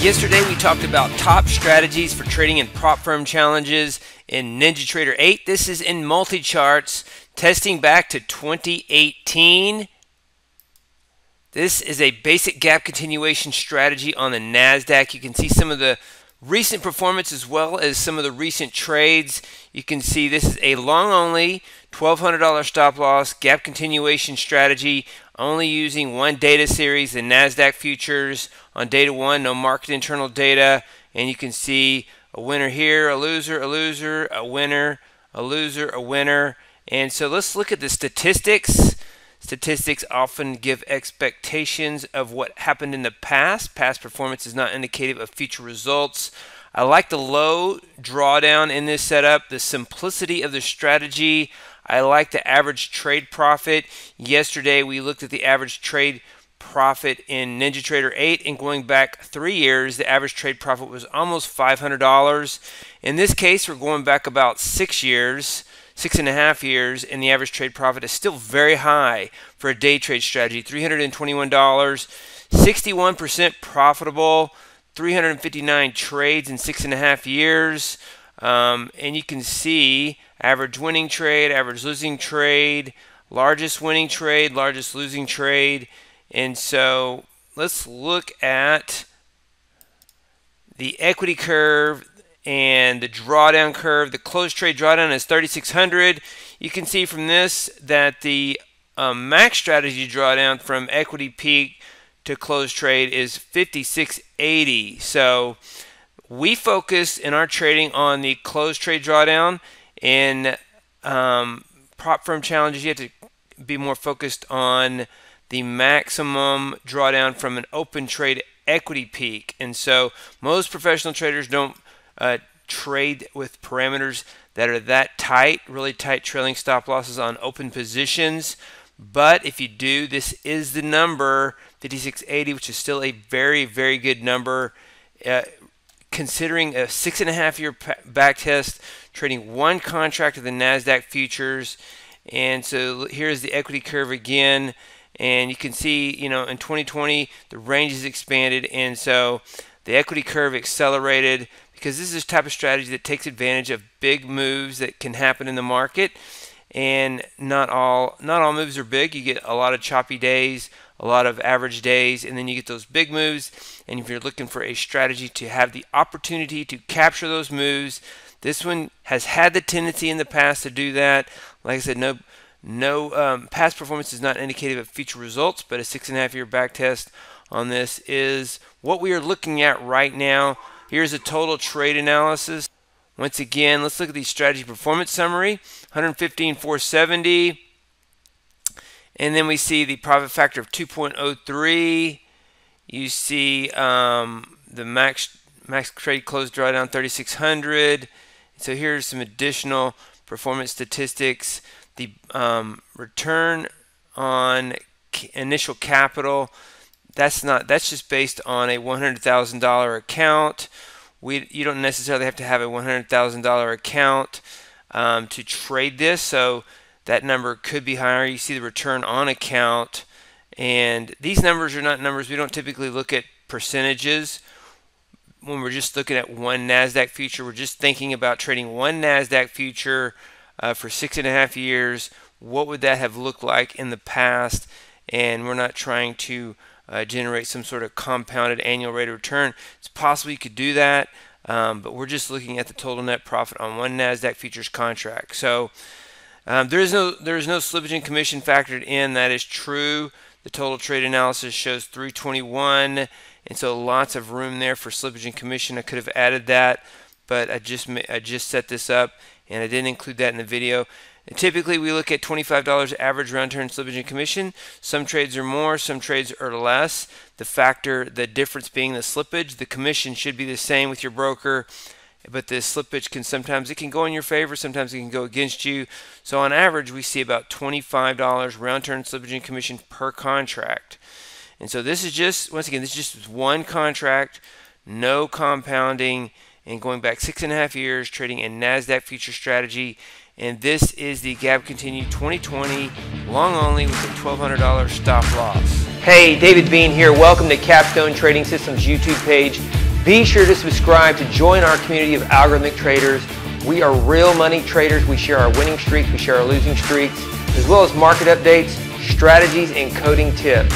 Yesterday we talked about top strategies for trading in prop firm challenges in NinjaTrader 8. This is in Multicharts, testing back to 2018. This is a basic gap continuation strategy on the NASDAQ. You can see some of the recent performance as well as some of the recent trades. You can see this is a long only $1,200 stop loss gap continuation strategy only using one data series, the NASDAQ futures on data one, no market internal data. And you can see a winner here, a loser, a loser, a winner, a loser, a winner. And so let's look at the statistics. Statistics often give expectations of what happened in the past. Past performance is not indicative of future results. I like the low drawdown in this setup, the simplicity of the strategy. I like the average trade profit. Yesterday we looked at the average trade profit in NinjaTrader 8 and going back three years the average trade profit was almost $500. In this case we're going back about six years six and a half years and the average trade profit is still very high for a day trade strategy $321 61% profitable 359 trades in six and a half years um, and you can see average winning trade, average losing trade, largest winning trade, largest losing trade. And so let's look at the equity curve and the drawdown curve. The closed trade drawdown is 3600. You can see from this that the um, max strategy drawdown from equity peak to closed trade is 5680. So we focus in our trading on the closed trade drawdown. In um, prop firm challenges, you have to be more focused on the maximum drawdown from an open trade equity peak. And so most professional traders don't uh, trade with parameters that are that tight, really tight trailing stop losses on open positions. But if you do, this is the number 5680, which is still a very, very good number. Uh, considering a six and a half year back test, trading one contract of the NASDAQ futures. And so here's the equity curve again. And you can see, you know, in 2020, the range is expanded. And so the equity curve accelerated because this is a type of strategy that takes advantage of big moves that can happen in the market. And not all not all moves are big. You get a lot of choppy days, a lot of average days, and then you get those big moves. And if you're looking for a strategy to have the opportunity to capture those moves, this one has had the tendency in the past to do that. Like I said, no, no um, past performance is not indicative of future results, but a six and a half year back test on this is what we are looking at right now. Here's a total trade analysis. Once again, let's look at the strategy performance summary. 115, 470. And then we see the profit factor of 2.03. You see um, the max max trade close drawdown 3600. So here's some additional performance statistics. The um, return on initial capital that's not that's just based on a $100,000 account. We you don't necessarily have to have a $100,000 account um, to trade this. So that number could be higher. You see the return on account. And these numbers are not numbers we don't typically look at percentages when we're just looking at one NASDAQ future. We're just thinking about trading one NASDAQ future uh, for six and a half years. What would that have looked like in the past? And we're not trying to uh, generate some sort of compounded annual rate of return. It's possible you could do that, um, but we're just looking at the total net profit on one NASDAQ futures contract. So um, there is no there is no slippage and commission factored in. That is true. The total trade analysis shows 321, and so lots of room there for slippage and commission. I could have added that, but I just I just set this up, and I didn't include that in the video. And typically, we look at $25 average round turn slippage and commission. Some trades are more, some trades are less. The factor, the difference being the slippage. The commission should be the same with your broker but the slippage can sometimes it can go in your favor sometimes it can go against you so on average we see about $25 round turn slippage and commission per contract and so this is just once again this is just one contract no compounding and going back six and a half years trading in nasdaq future strategy and this is the Gap continue 2020 long only with a $1200 stop loss hey david bean here welcome to capstone trading systems youtube page Be sure to subscribe to join our community of algorithmic traders. We are real money traders. We share our winning streaks, we share our losing streaks, as well as market updates, strategies, and coding tips.